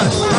One.